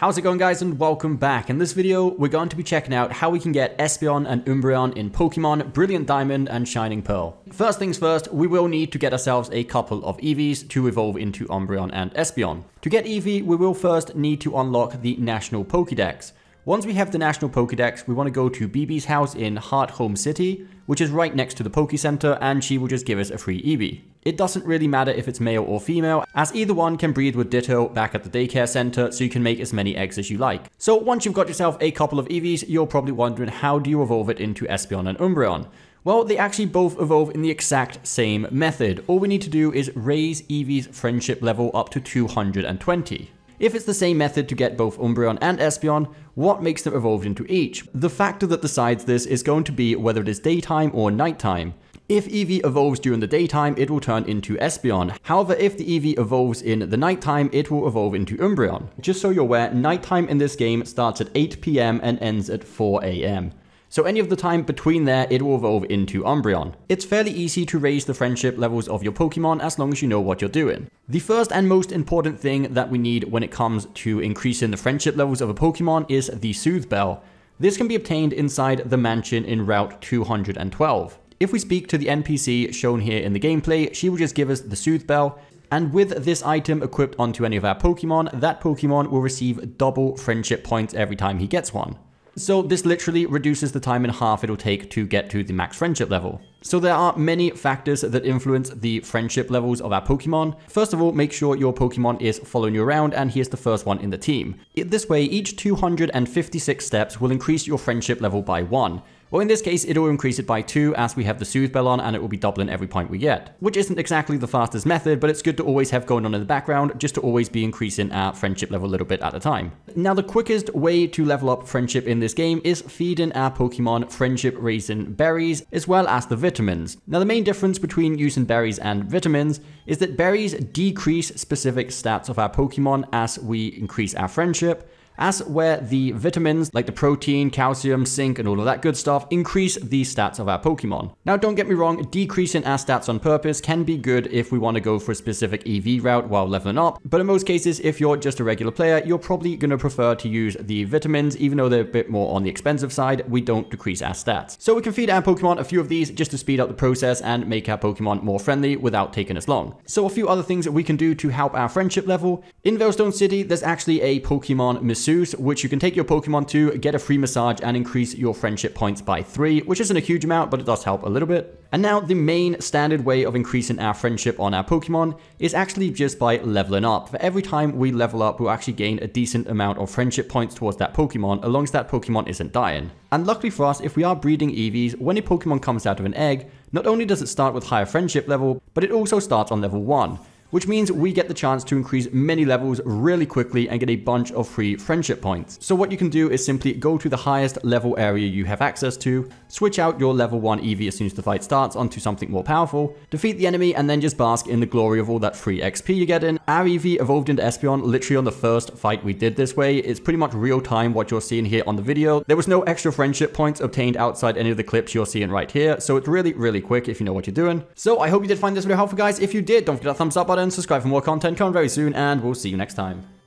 How's it going guys and welcome back. In this video, we're going to be checking out how we can get Espeon and Umbreon in Pokemon Brilliant Diamond and Shining Pearl. First things first, we will need to get ourselves a couple of Eevees to evolve into Umbreon and Espeon. To get Eevee, we will first need to unlock the National Pokédex. Once we have the National Pokédex, we want to go to Bebe's house in Hearthome City, which is right next to the Poke Center, and she will just give us a free Eevee. It doesn't really matter if it's male or female, as either one can breed with Ditto back at the daycare center, so you can make as many eggs as you like. So once you've got yourself a couple of Eevees, you're probably wondering how do you evolve it into Espeon and Umbreon? Well, they actually both evolve in the exact same method. All we need to do is raise Eevee's friendship level up to 220. If it's the same method to get both Umbreon and Espeon, what makes them evolved into each? The factor that decides this is going to be whether it is daytime or nighttime. If Eevee evolves during the daytime, it will turn into Espeon. However, if the Eevee evolves in the nighttime, it will evolve into Umbreon. Just so you're aware, nighttime in this game starts at 8 p.m. and ends at 4 a.m. So any of the time between there, it will evolve into Umbreon. It's fairly easy to raise the friendship levels of your Pokemon as long as you know what you're doing. The first and most important thing that we need when it comes to increasing the friendship levels of a Pokemon is the Soothe Bell. This can be obtained inside the mansion in Route 212. If we speak to the NPC shown here in the gameplay, she will just give us the Soothe Bell, and with this item equipped onto any of our Pokemon, that Pokemon will receive double friendship points every time he gets one. So this literally reduces the time in half it'll take to get to the max friendship level. So there are many factors that influence the friendship levels of our Pokemon. First of all, make sure your Pokemon is following you around and here's the first one in the team. This way, each 256 steps will increase your friendship level by 1. Well, in this case, it will increase it by 2 as we have the Soothe Bell on and it will be doubling every point we get. Which isn't exactly the fastest method, but it's good to always have going on in the background just to always be increasing our friendship level a little bit at a time. Now, the quickest way to level up friendship in this game is feeding our Pokemon friendship raising berries as well as the vitamins. Now, the main difference between using berries and vitamins is that berries decrease specific stats of our Pokemon as we increase our friendship, as where the vitamins like the protein, calcium, zinc, and all of that good stuff increase the stats of our Pokemon. Now, don't get me wrong, decreasing our stats on purpose can be good if we want to go for a specific EV route while leveling up, but in most cases, if you're just a regular player, you're probably going to prefer to use the vitamins, even though they're a bit more on the expensive side, we don't decrease our stats. So we can feed our Pokemon a few of these just to speed up the process and make our Pokemon more friendly without taking as long. So a few other things that we can do to help our friendship level. In Veilstone City, there's actually a Pokemon masseuse, which you can take your Pokemon to, get a free massage, and increase your friendship points by 3, which isn't a huge amount, but it does help a little bit. And now the main standard way of increasing our friendship on our Pokemon is actually just by leveling up. For every time we level up, we'll actually gain a decent amount of friendship points towards that Pokemon, as long as that Pokemon isn't dying. And luckily for us, if we are breeding Eevees, when a Pokemon comes out of an egg, not only does it start with higher friendship level, but it also starts on level 1 which means we get the chance to increase many levels really quickly and get a bunch of free friendship points. So what you can do is simply go to the highest level area you have access to, switch out your level 1 Eevee as soon as the fight starts onto something more powerful, defeat the enemy, and then just bask in the glory of all that free XP you get in. Our Eevee evolved into Espeon literally on the first fight we did this way. It's pretty much real time what you're seeing here on the video. There was no extra friendship points obtained outside any of the clips you're seeing right here, so it's really, really quick if you know what you're doing. So I hope you did find this video helpful, guys. If you did, don't forget that thumbs up button, subscribe for more content coming very soon, and we'll see you next time.